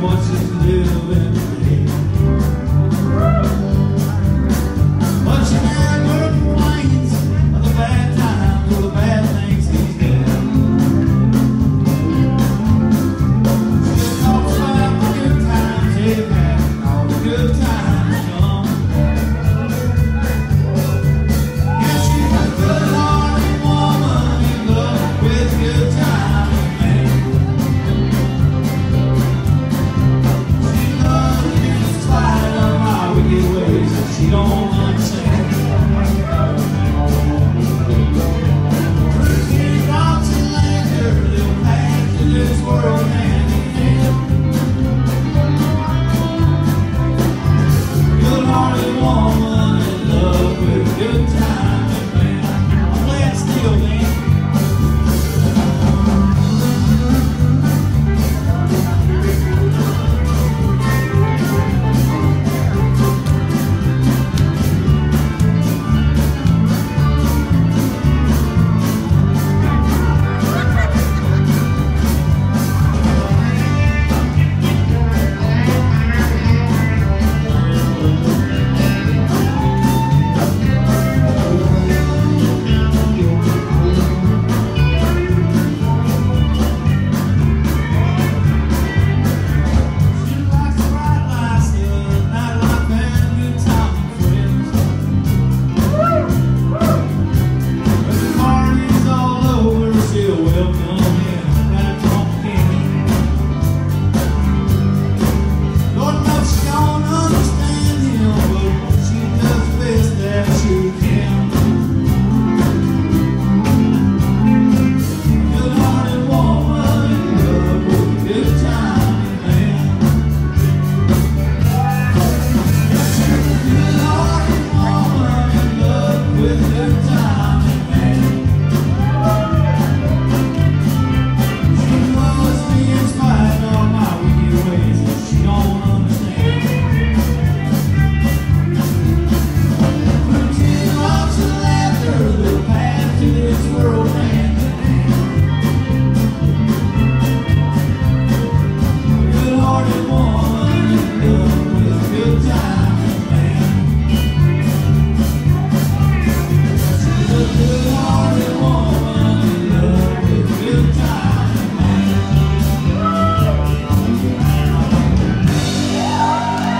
much is living